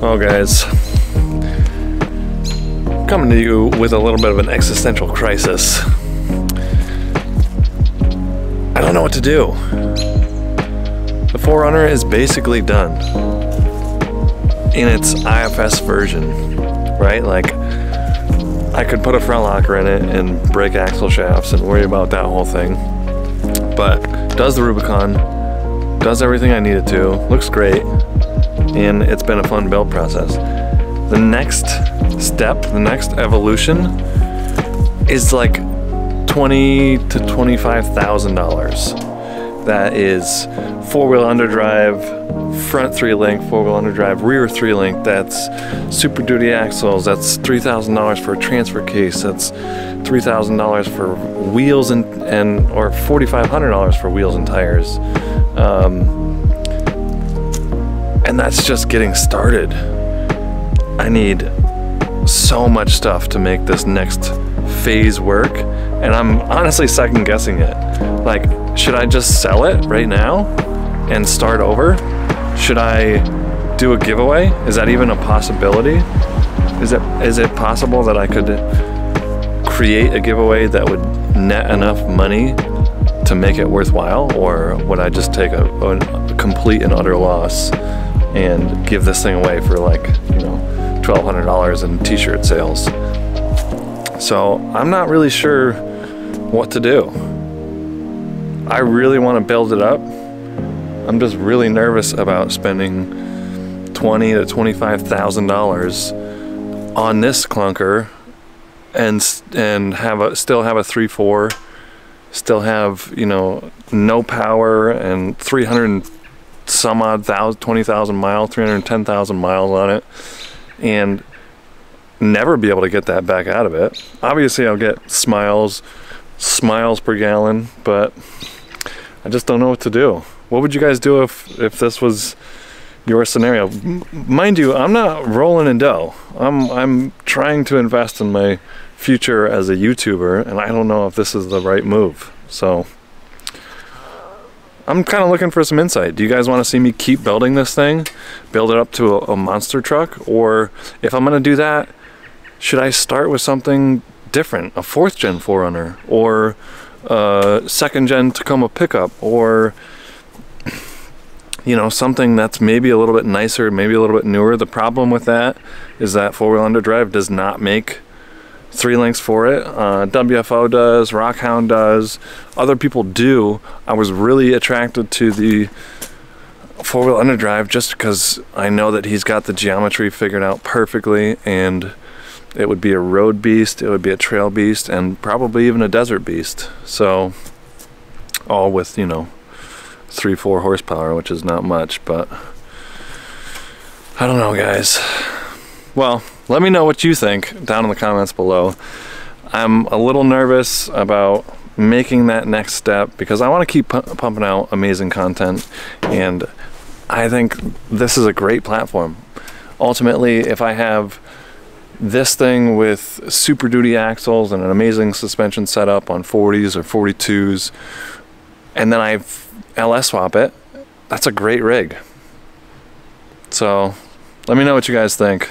Well guys, coming to you with a little bit of an existential crisis. I don't know what to do. The 4Runner is basically done in its IFS version, right? Like, I could put a front locker in it and break axle shafts and worry about that whole thing. But does the Rubicon, does everything I need it to, looks great, and it's been a fun build process. The next step, the next evolution is like twenty to twenty-five thousand dollars. That is four-wheel underdrive, front three-link, four-wheel underdrive, rear three-link. That's super duty axles. That's three thousand dollars for a transfer case. That's three thousand dollars for wheels and and or forty-five hundred dollars for wheels and tires. Um, and that's just getting started. I need so much stuff to make this next phase work, and I'm honestly second guessing it. Like, should I just sell it right now and start over? Should I do a giveaway? Is that even a possibility? Is it is it possible that I could create a giveaway that would net enough money to make it worthwhile, or would I just take a, a complete and utter loss? and give this thing away for like, you know, $1,200 in t-shirt sales. So I'm not really sure what to do. I really want to build it up. I'm just really nervous about spending twenty to twenty-five thousand dollars on this clunker, and and have a still have a three four, still have you know no power and 300 some odd thousand, 20,000 miles, 310,000 miles on it, and never be able to get that back out of it. Obviously, I'll get smiles, smiles per gallon, but I just don't know what to do. What would you guys do if if this was your scenario? M mind you, I'm not rolling in dough. I'm I'm trying to invest in my future as a YouTuber, and I don't know if this is the right move. So. I'm kind of looking for some insight. Do you guys want to see me keep building this thing, build it up to a, a monster truck? Or if I'm going to do that, should I start with something different, a fourth gen 4Runner or a second gen Tacoma pickup or you know, something that's maybe a little bit nicer, maybe a little bit newer. The problem with that is that four-wheel underdrive does not make three links for it. Uh, WFO does, Rockhound does, other people do. I was really attracted to the four-wheel underdrive just because I know that he's got the geometry figured out perfectly and it would be a road beast, it would be a trail beast, and probably even a desert beast. So, all with, you know, three, four horsepower, which is not much, but I don't know, guys. Well, let me know what you think down in the comments below. I'm a little nervous about making that next step because I want to keep pumping out amazing content and I think this is a great platform. Ultimately, if I have this thing with super duty axles and an amazing suspension setup on 40s or 42s and then I LS swap it, that's a great rig. So let me know what you guys think.